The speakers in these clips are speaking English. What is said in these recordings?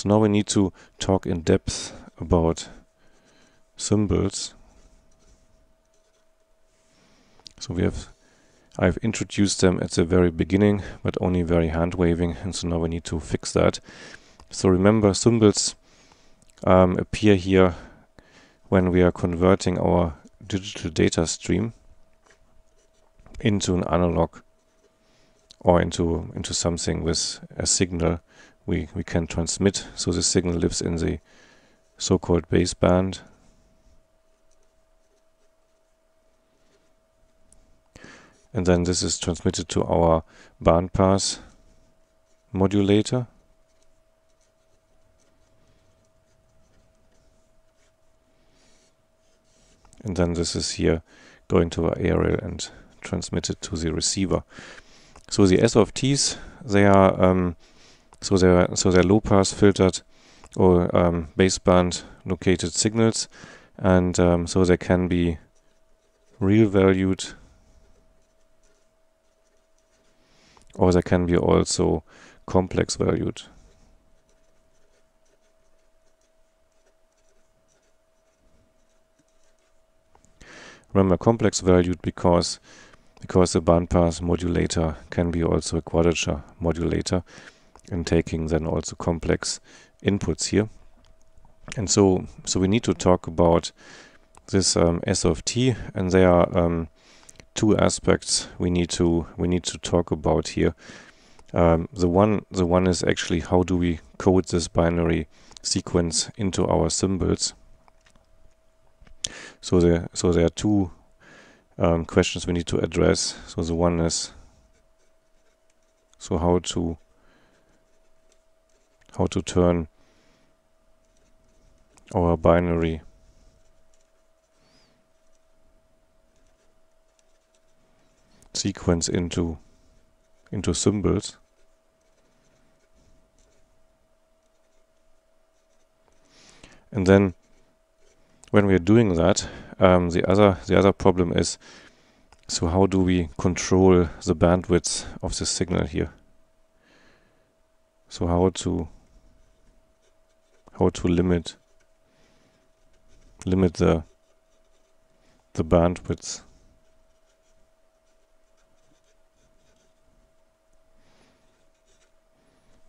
So now we need to talk in depth about symbols. So we have I've introduced them at the very beginning, but only very hand waving, and so now we need to fix that. So remember, symbols um, appear here when we are converting our digital data stream into an analog or into into something with a signal we, we can transmit. So the signal lives in the so-called baseband. And then this is transmitted to our bandpass modulator. And then this is here going to our aerial and transmitted to the receiver. So the S of T's, they are um, so they're so they're low pass filtered or um, baseband located signals, and um, so they can be real valued, or they can be also complex valued. Remember complex valued because because the bandpass modulator can be also a quadrature modulator and taking then also complex inputs here. And so so we need to talk about this um, S of t and there are um, two aspects we need to we need to talk about here. Um, the one the one is actually how do we code this binary sequence into our symbols. So there so there are two um, questions we need to address. So the one is so how to how to turn our binary sequence into into symbols and then when we are doing that um, the other the other problem is so how do we control the bandwidth of the signal here? So how to how to limit limit the the bandwidth?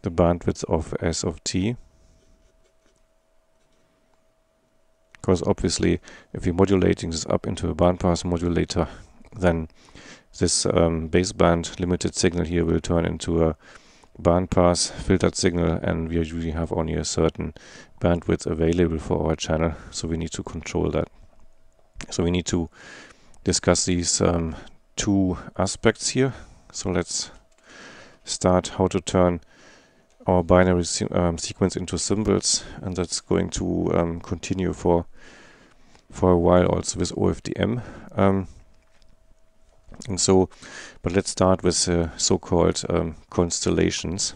The bandwidth of S of t because obviously if you're modulating this up into a bandpass modulator then this um, baseband limited signal here will turn into a bandpass filtered signal and we usually have only a certain bandwidth available for our channel so we need to control that. So we need to discuss these um, two aspects here. So let's start how to turn our binary se um, sequence into symbols and that's going to um, continue for for a while also with OFDM um, and so, but let's start with uh, so-called um, constellations.